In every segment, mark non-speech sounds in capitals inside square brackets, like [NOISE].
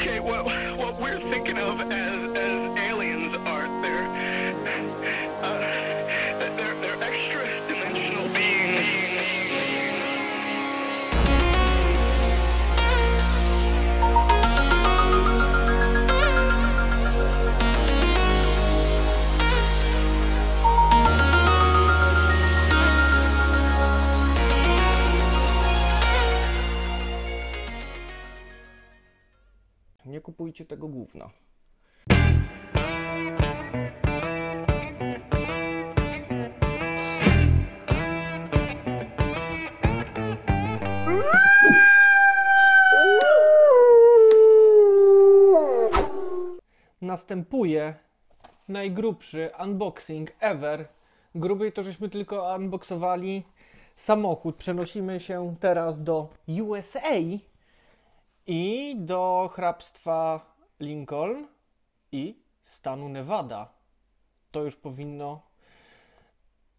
Okay, well, what we're thinking of Następuje najgrubszy unboxing ever. Grubiej to żeśmy tylko unboxowali samochód. Przenosimy się teraz do USA i do hrabstwa Lincoln i stanu Nevada. To już powinno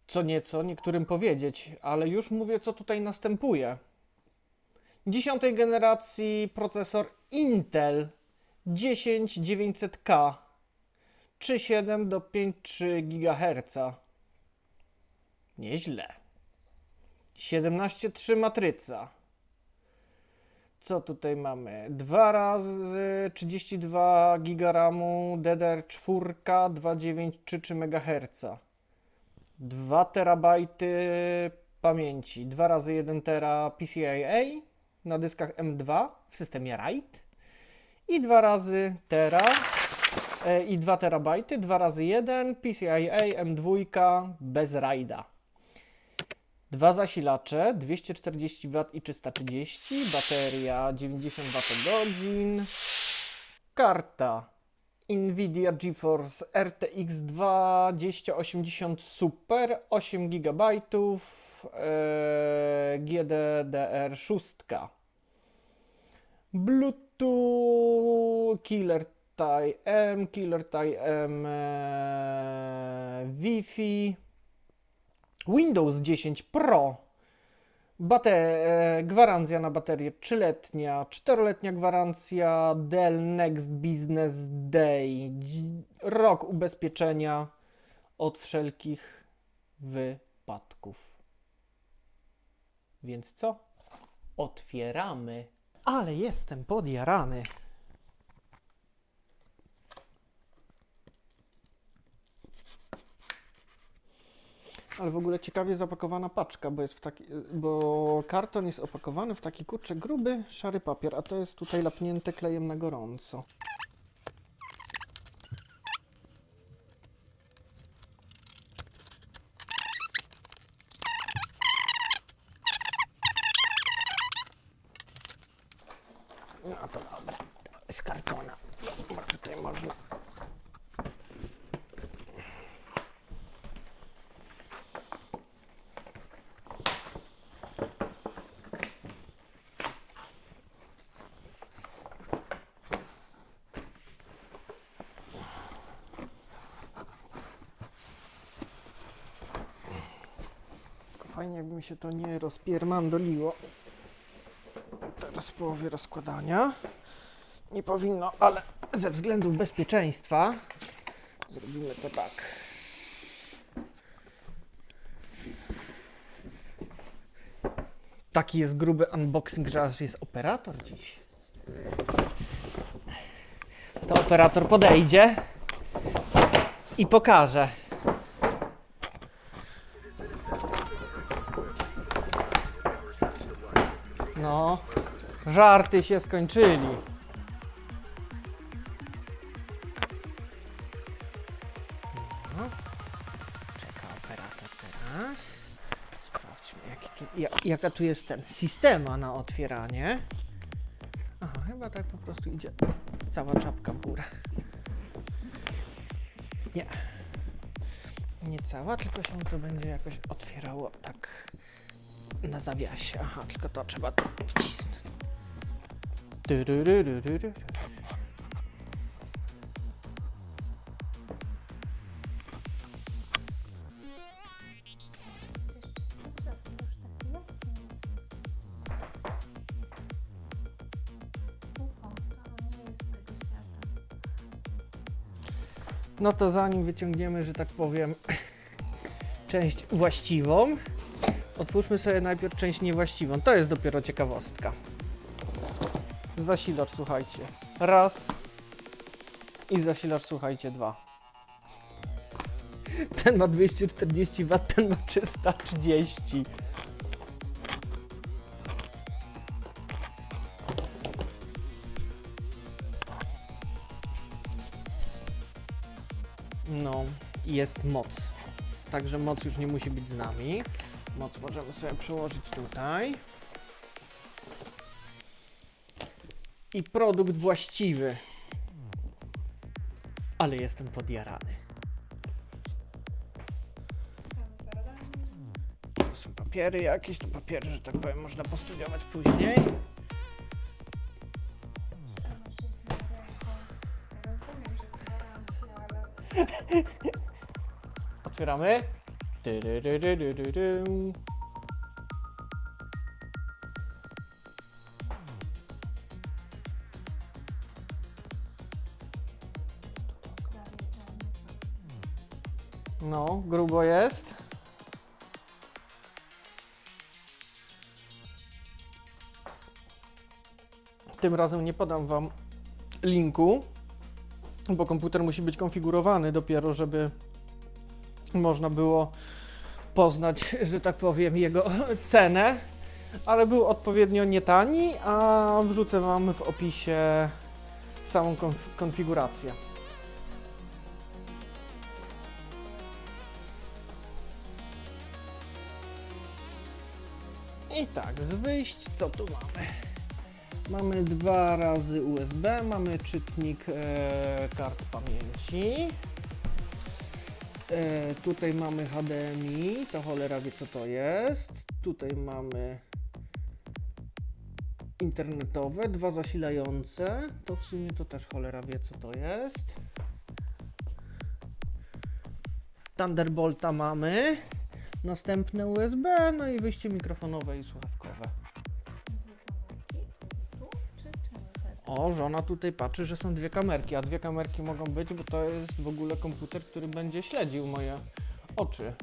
co nieco niektórym powiedzieć, ale już mówię, co tutaj następuje. Dziesiątej generacji procesor Intel 10900K 3,7 do 5,3 GHz. Nieźle. 17,3 matryca. Co tutaj mamy? 2 razy 32 GB RAMu DDR4 2,933 MHz. 2 terabajty pamięci. 2 razy 1 tera PCIe na dyskach M2 w systemie RAID. I 2 razy tera e, i 2 terabajty. 2 razy 1 PCIe M2 bez RAIDa. Dwa zasilacze, 240 W i 330, bateria 90 Wh, karta Nvidia GeForce RTX 2080 Super 8 GB, GDDR6, Bluetooth, Killer Tie M, Killer Tie M, e, Wi-Fi, Windows 10 Pro. Bate, e, gwarancja na baterię 3-letnia, 4-letnia gwarancja Dell Next Business Day. Rok ubezpieczenia od wszelkich wypadków. Więc co? Otwieramy. Ale jestem podjarany. Ale w ogóle ciekawie zapakowana paczka, bo jest w taki, bo karton jest opakowany w taki kurczę gruby, szary papier, a to jest tutaj lapnięte klejem na gorąco. No to dobra, z kartona. Bo tutaj można Tylko Fajnie, jakby mi się to nie rozpiermandoliło. Teraz w połowie rozkładania. Nie powinno, ale ze względów bezpieczeństwa zrobimy to tak. Taki jest gruby unboxing, że aż jest operator dziś. To operator podejdzie i pokaże. Żarty się skończyli. No. Czeka operator teraz. Sprawdźmy, tu, ja, jaka tu jest ten systema na otwieranie. Aha, chyba tak po prostu idzie cała czapka w górę. Nie. Nie cała, tylko się to będzie jakoś otwierało tak na zawiasie. Aha, tylko to trzeba wcisnąć. No to zanim wyciągniemy, że tak powiem, [LAUGHS] część właściwą, otwórzmy sobie najpierw część niewłaściwą. To jest dopiero ciekawostka. Zasilacz, słuchajcie. Raz. I zasilacz, słuchajcie, dwa. [LAUGHS] Ten ma 240 W, ten ma 330. No, jest moc. Także moc już nie musi być z nami. Moc możemy sobie przełożyć tutaj. I produkt właściwy. Ale jestem podjarany. To są papiery jakieś, to papiery, że tak powiem, można postudiować później. Otwieramy. Grubo jest. Tym razem nie podam Wam linku, bo komputer musi być konfigurowany dopiero, żeby można było poznać, że tak powiem, jego cenę, ale był odpowiednio nietani, a wrzucę Wam w opisie samą konf konfigurację. I tak, z wyjść co tu mamy? Mamy dwa razy USB, mamy czytnik e, kart pamięci. E, tutaj mamy HDMI, to cholera wie co to jest. Tutaj mamy internetowe, dwa zasilające. To w sumie to też cholera wie co to jest. Thunderbolta mamy. Następne USB, no i wyjście mikrofonowe i słuchawkowe. O, żona tutaj patrzy, że są dwie kamerki, a dwie kamerki mogą być, bo to jest w ogóle komputer, który będzie śledził moje oczy.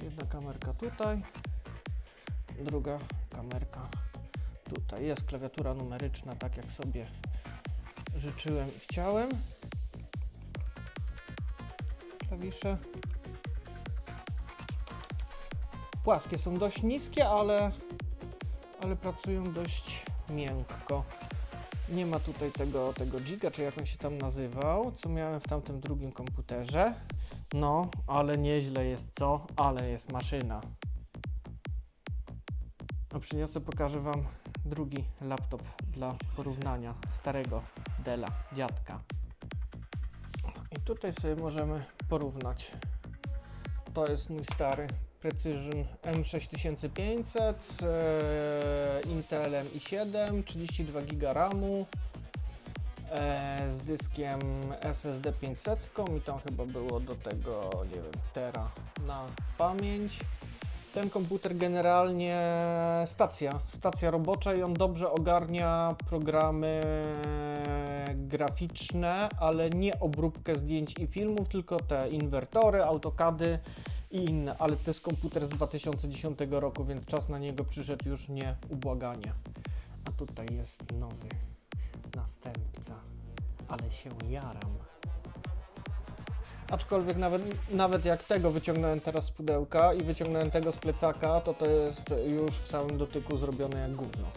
Jedna kamerka tutaj, druga kamerka tutaj. Jest klawiatura numeryczna, tak jak sobie życzyłem i chciałem. Klawisze płaskie, są dość niskie, ale, ale pracują dość miękko. Nie ma tutaj tego, tego giga, czy jak on się tam nazywał, co miałem w tamtym drugim komputerze. No, ale nieźle jest co, ale jest maszyna. No przyniosę, pokażę Wam drugi laptop dla porównania starego Dela, dziadka. I tutaj sobie możemy porównać. To jest mój stary Precision M6500 z Intelem i7, 32 GB RAMu e, z dyskiem SSD 500 i tam chyba było do tego, nie wiem, tera na pamięć. Ten komputer generalnie stacja, stacja robocza i on dobrze ogarnia programy graficzne, ale nie obróbkę zdjęć i filmów, tylko te inwertory, autokady i inne, ale to jest komputer z 2010 roku, więc czas na niego przyszedł już nie ubłaganie. A tutaj jest nowy następca, ale się jaram. Aczkolwiek nawet, nawet jak tego wyciągnąłem teraz z pudełka i wyciągnąłem tego z plecaka, to to jest już w całym dotyku zrobione jak gówno.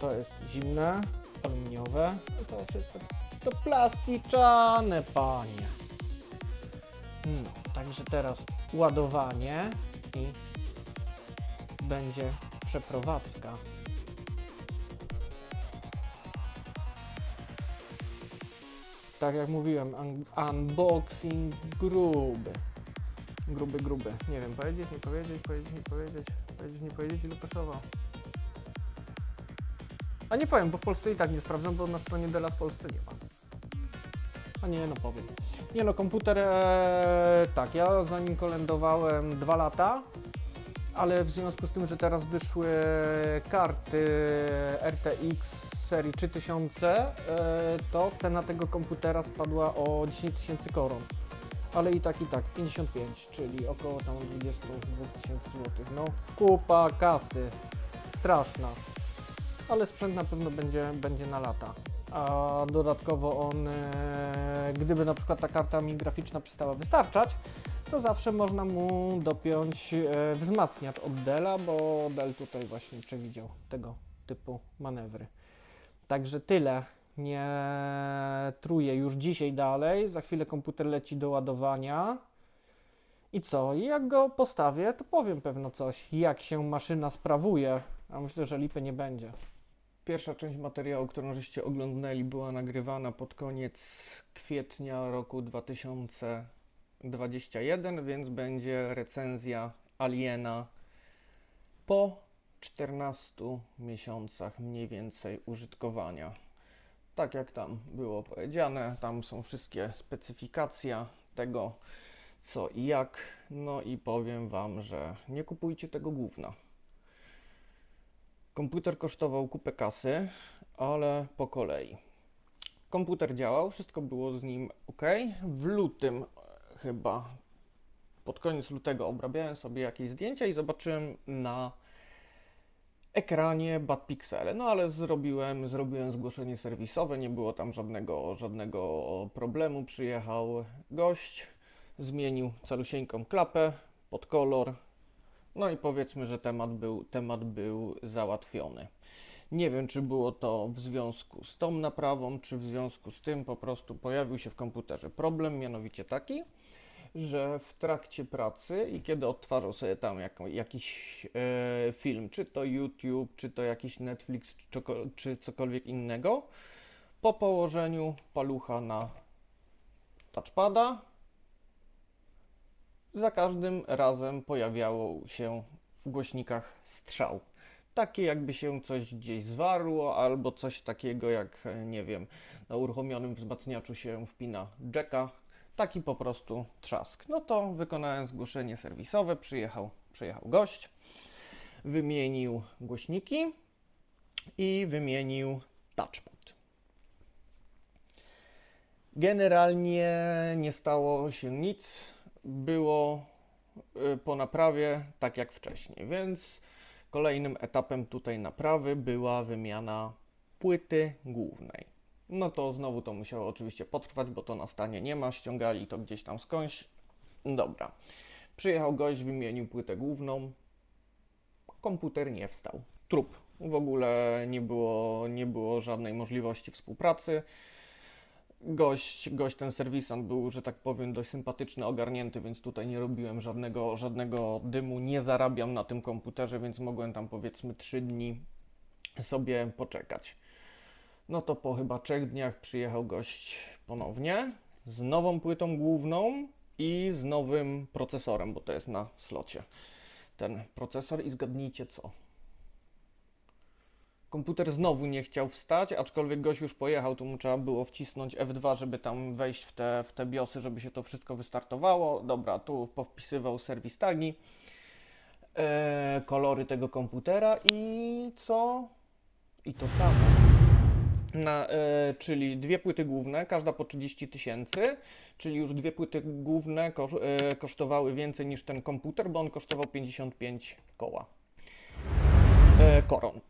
To jest zimne, aluminiowe, no to wszystko to plasticzane, panie. Także teraz ładowanie i będzie przeprowadzka. Tak jak mówiłem, un unboxing gruby. Gruby, gruby. Nie wiem, powiedzieć, nie powiedzieć, powiedzieć, nie powiedzieć, powiedzieć, nie powiedzieć, ile kosztował. A nie powiem, bo w Polsce i tak nie sprawdzam, bo na stronie Dela w Polsce nie ma. A nie, no powiem. Nie no, komputer, e, tak, ja za nim kolędowałem dwa lata, ale w związku z tym, że teraz wyszły karty RTX serii 3000, e, to cena tego komputera spadła o 10 tysięcy koron. Ale i tak, i tak, 55, czyli około tam 22 tysięcy złotych. No, kupa kasy. Straszna. Ale sprzęt na pewno będzie, będzie na lata. A dodatkowo on, e, gdyby na przykład ta karta mi graficzna przestała wystarczać, to zawsze można mu dopiąć e, wzmacniacz od Della, bo Dell tutaj właśnie przewidział tego typu manewry. Także tyle. Nie truję już dzisiaj dalej. Za chwilę komputer leci do ładowania. I co? Jak go postawię, to powiem pewno coś, jak się maszyna sprawuje. A myślę, że lipy nie będzie. Pierwsza część materiału, którą żeście oglądnęli, była nagrywana pod koniec kwietnia roku 2021, więc będzie recenzja Aliena po 14 miesiącach mniej więcej użytkowania. Tak jak tam było powiedziane, tam są wszystkie specyfikacja tego, co i jak. No i powiem Wam, że nie kupujcie tego gówna. Komputer kosztował kupę kasy, ale po kolei. Komputer działał, wszystko było z nim ok. W lutym e, chyba, pod koniec lutego obrabiałem sobie jakieś zdjęcia i zobaczyłem na ekranie bad pixele. No ale zrobiłem, zrobiłem zgłoszenie serwisowe, nie było tam żadnego, żadnego problemu. Przyjechał gość, zmienił calusieńką klapę pod kolor, no i powiedzmy, że temat był, temat był załatwiony. Nie wiem, czy było to w związku z tą naprawą, czy w związku z tym po prostu pojawił się w komputerze problem, mianowicie taki, że w trakcie pracy i kiedy odtwarzał sobie tam jak, jakiś e, film, czy to YouTube, czy to jakiś Netflix, czy, czy cokolwiek innego, po położeniu palucha na touchpada, za każdym razem pojawiało się w głośnikach strzał. Takie jakby się coś gdzieś zwarło, albo coś takiego jak, nie wiem, na uruchomionym wzmacniaczu się wpina jacka. Taki po prostu trzask. No to wykonałem zgłoszenie serwisowe, przyjechał, przyjechał gość, wymienił głośniki i wymienił touchpad. Generalnie nie stało się nic było y, po naprawie tak jak wcześniej, więc kolejnym etapem tutaj naprawy była wymiana płyty głównej. No to znowu to musiało oczywiście potrwać, bo to na stanie nie ma, ściągali to gdzieś tam skądś. Dobra. Przyjechał gość, wymienił płytę główną. Komputer nie wstał. Trup. W ogóle nie było, nie było żadnej możliwości współpracy gość, gość ten serwisant był, że tak powiem, dość sympatyczny, ogarnięty, więc tutaj nie robiłem żadnego, żadnego dymu, nie zarabiam na tym komputerze, więc mogłem tam powiedzmy 3 dni sobie poczekać. No to po chyba trzech dniach przyjechał gość ponownie z nową płytą główną i z nowym procesorem, bo to jest na slocie ten procesor i zgadnijcie co. Komputer znowu nie chciał wstać, aczkolwiek gość już pojechał, tu mu trzeba było wcisnąć F2, żeby tam wejść w te, w te BIOSy, żeby się to wszystko wystartowało. Dobra, tu powpisywał serwis tagi, e, kolory tego komputera i co? I to samo. Na, e, czyli dwie płyty główne, każda po 30 tysięcy, czyli już dwie płyty główne ko, e, kosztowały więcej niż ten komputer, bo on kosztował 55 koła. E, koron.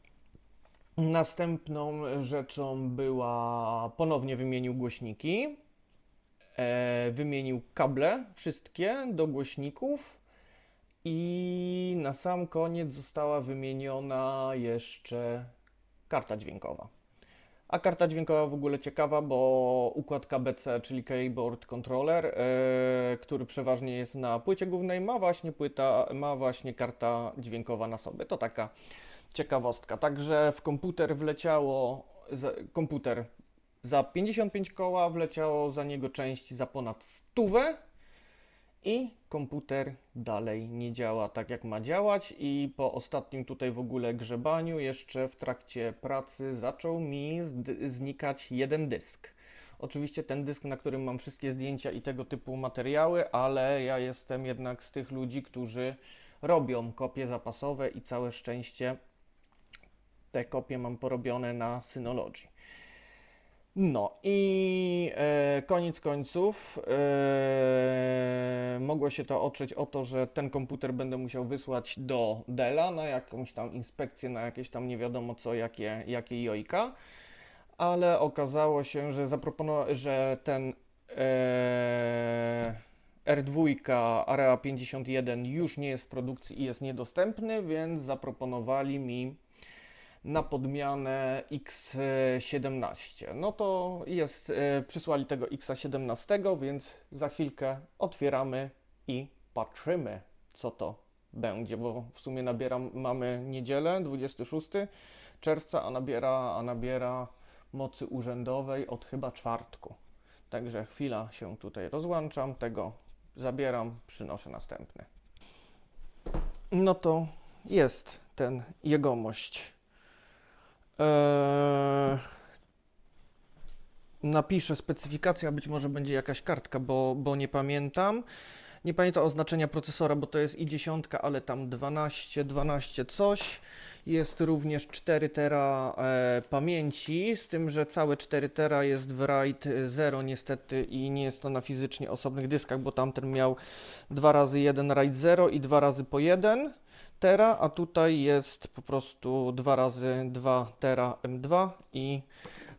Następną rzeczą była ponownie wymienił głośniki, e, wymienił kable wszystkie do głośników i na sam koniec została wymieniona jeszcze karta dźwiękowa. A karta dźwiękowa w ogóle ciekawa, bo układ KBC, czyli Keyboard Controller, e, który przeważnie jest na płycie głównej, ma właśnie płyta, ma właśnie karta dźwiękowa na sobie. To taka ciekawostka. Także w komputer wleciało, za, komputer za 55 koła, wleciało za niego część za ponad stówę i komputer dalej nie działa tak jak ma działać i po ostatnim tutaj w ogóle grzebaniu jeszcze w trakcie pracy zaczął mi znikać jeden dysk. Oczywiście ten dysk, na którym mam wszystkie zdjęcia i tego typu materiały, ale ja jestem jednak z tych ludzi, którzy robią kopie zapasowe i całe szczęście te kopie mam porobione na Synology. No i e, koniec końców e, mogło się to otrzeć o to, że ten komputer będę musiał wysłać do Della na jakąś tam inspekcję, na jakieś tam nie wiadomo co, jakie, jakie jojka, ale okazało się, że zaproponował, że ten e, R2 Area 51 już nie jest w produkcji i jest niedostępny, więc zaproponowali mi na podmianę X17. No to jest, e, przysłali tego X17, więc za chwilkę otwieramy i patrzymy, co to będzie, bo w sumie nabieram, mamy niedzielę, 26 czerwca, a nabiera, a nabiera mocy urzędowej od chyba czwartku. Także chwila się tutaj rozłączam, tego zabieram, przynoszę następny. No to jest ten jegomość. Eee, napiszę specyfikację, a być może będzie jakaś kartka, bo, bo nie pamiętam. Nie pamiętam oznaczenia procesora, bo to jest i 10, ale tam 12, 12 coś. Jest również 4 tera e, pamięci, z tym, że całe 4 tera jest w RAID 0 niestety i nie jest to na fizycznie osobnych dyskach, bo tamten miał 2 razy 1 RAID 0 i 2 razy po 1 tera, a tutaj jest po prostu 2 razy 2 tera M2 i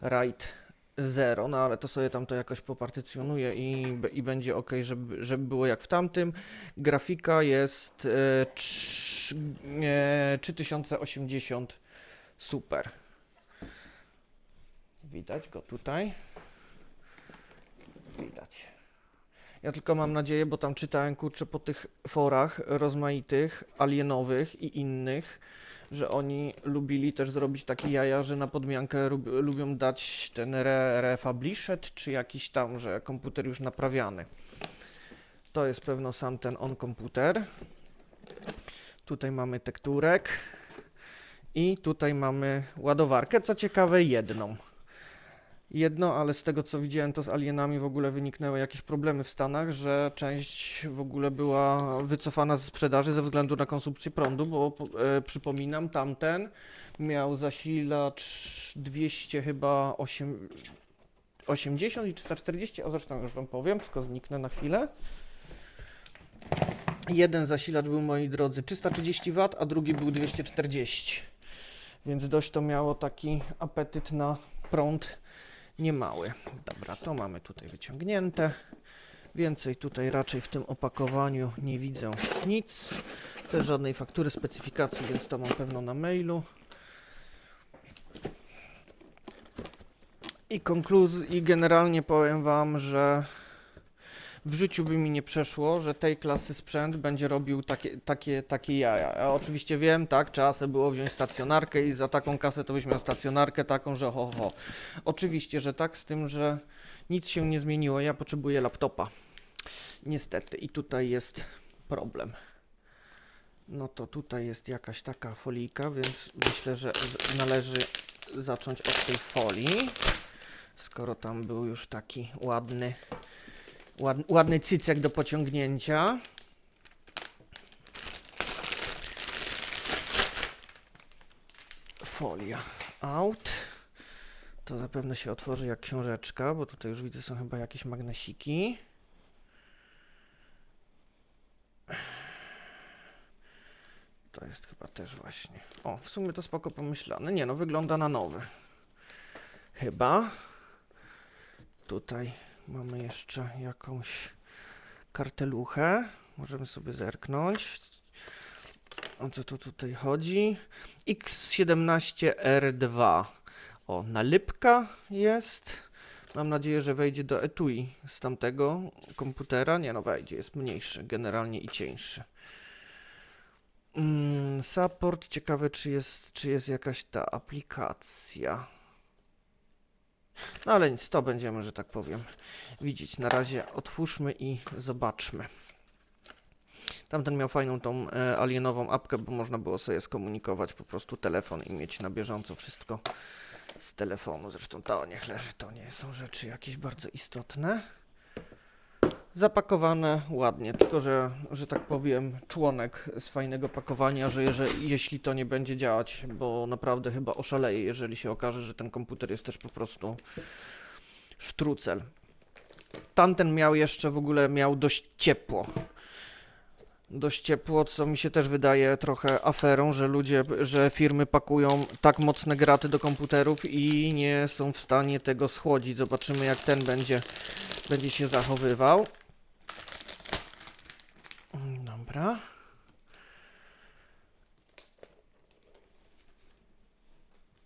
RAID 0, no ale to sobie tam to jakoś popartycjonuję i, i będzie ok, żeby, żeby było jak w tamtym. Grafika jest e, trz, e, 3080 Super. Widać go tutaj. Widać. Ja tylko mam nadzieję, bo tam czytałem kurczę po tych forach rozmaitych, alienowych i innych, że oni lubili też zrobić takie jaja, że na podmiankę lub, lubią dać ten re, refablished, czy jakiś tam, że komputer już naprawiany. To jest pewno sam ten on komputer. Tutaj mamy tekturek i tutaj mamy ładowarkę, co ciekawe jedną jedno, ale z tego co widziałem, to z alienami w ogóle wyniknęły jakieś problemy w Stanach, że część w ogóle była wycofana ze sprzedaży ze względu na konsumpcję prądu, bo e, przypominam, tamten miał zasilacz 200 chyba 8, 80 i 340, a zresztą już Wam powiem, tylko zniknę na chwilę. Jeden zasilacz był, moi drodzy, 330 W, a drugi był 240. Więc dość to miało taki apetyt na prąd niemały. Dobra, to mamy tutaj wyciągnięte. Więcej tutaj raczej w tym opakowaniu nie widzę nic. Też żadnej faktury, specyfikacji, więc to mam pewno na mailu. I konkluzji, i generalnie powiem Wam, że w życiu by mi nie przeszło, że tej klasy sprzęt będzie robił takie, takie, takie jaja. Ja oczywiście wiem, tak, trzeba sobie było wziąć stacjonarkę i za taką kasę to byś miał stacjonarkę taką, że ho, ho. Oczywiście, że tak, z tym, że nic się nie zmieniło. Ja potrzebuję laptopa. Niestety i tutaj jest problem. No to tutaj jest jakaś taka folijka, więc myślę, że należy zacząć od tej folii. Skoro tam był już taki ładny Ład, ładny cycek do pociągnięcia. Folia out. To zapewne się otworzy jak książeczka, bo tutaj już widzę są chyba jakieś magnesiki. To jest chyba też właśnie. O, w sumie to spoko pomyślane. Nie no, wygląda na nowy. Chyba. Tutaj Mamy jeszcze jakąś karteluchę. Możemy sobie zerknąć. O co tu tutaj chodzi? X17R2. O, nalepka jest. Mam nadzieję, że wejdzie do etui z tamtego komputera. Nie no, wejdzie, jest mniejszy generalnie i cieńszy. Mm, support, ciekawe czy jest, czy jest jakaś ta aplikacja. No ale nic, to będziemy, że tak powiem, widzieć. Na razie otwórzmy i zobaczmy. Tamten miał fajną tą e, alienową apkę, bo można było sobie skomunikować po prostu telefon i mieć na bieżąco wszystko z telefonu. Zresztą to niech leży, to nie są rzeczy jakieś bardzo istotne. Zapakowane ładnie, tylko że, że tak powiem, członek z fajnego pakowania, że jeżeli, jeśli to nie będzie działać, bo naprawdę chyba oszaleje, jeżeli się okaże, że ten komputer jest też po prostu sztrucel. Tamten miał jeszcze w ogóle miał dość ciepło. Dość ciepło, co mi się też wydaje trochę aferą, że ludzie, że firmy pakują tak mocne graty do komputerów i nie są w stanie tego schłodzić. Zobaczymy jak ten będzie, będzie się zachowywał. Dobra.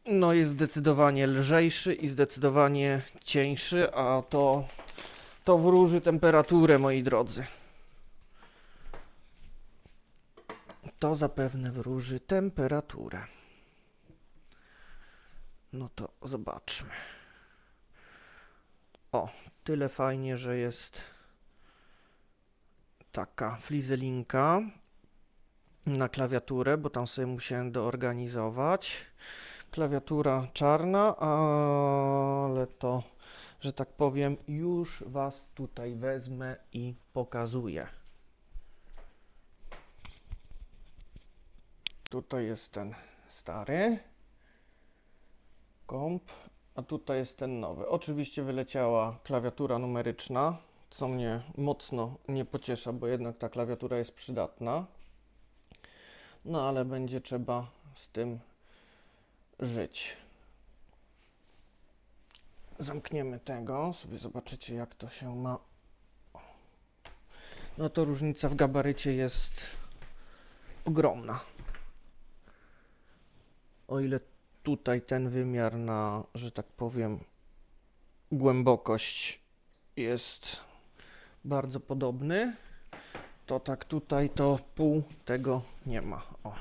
No jest zdecydowanie lżejszy i zdecydowanie cieńszy, a to to wróży temperaturę, moi drodzy. To zapewne wróży temperaturę. No to zobaczmy. O, tyle fajnie, że jest taka flizelinka na klawiaturę, bo tam sobie musiałem doorganizować. Klawiatura czarna, ale to, że tak powiem, już Was tutaj wezmę i pokazuję. Tutaj jest ten stary komp, a tutaj jest ten nowy. Oczywiście wyleciała klawiatura numeryczna, co mnie mocno nie pociesza, bo jednak ta klawiatura jest przydatna. No ale będzie trzeba z tym żyć. Zamkniemy tego, sobie zobaczycie jak to się ma. No to różnica w gabarycie jest ogromna. O ile tutaj ten wymiar na, że tak powiem, głębokość jest bardzo podobny, to tak tutaj to pół tego nie ma. O.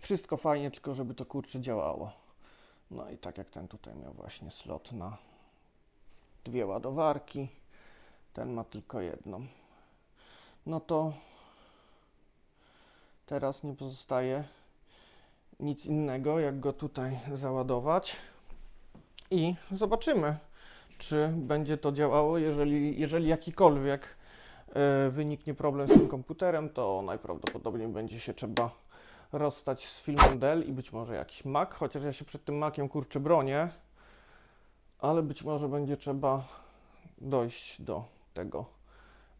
Wszystko fajnie, tylko żeby to kurczę działało. No i tak jak ten tutaj miał właśnie slot na dwie ładowarki, ten ma tylko jedną. No to teraz nie pozostaje nic innego, jak go tutaj załadować i zobaczymy, czy będzie to działało. Jeżeli, jeżeli jakikolwiek e, wyniknie problem z tym komputerem, to najprawdopodobniej będzie się trzeba rozstać z filmem Dell i być może jakiś Mac, chociaż ja się przed tym Maciem kurczę bronię, ale być może będzie trzeba dojść do tego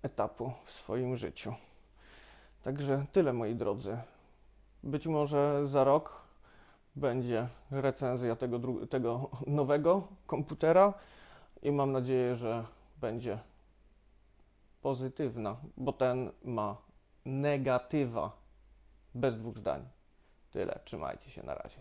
etapu w swoim życiu. Także tyle moi drodzy. Być może za rok będzie recenzja tego, tego nowego komputera i mam nadzieję, że będzie pozytywna, bo ten ma negatywa bez dwóch zdań. Tyle, trzymajcie się na razie.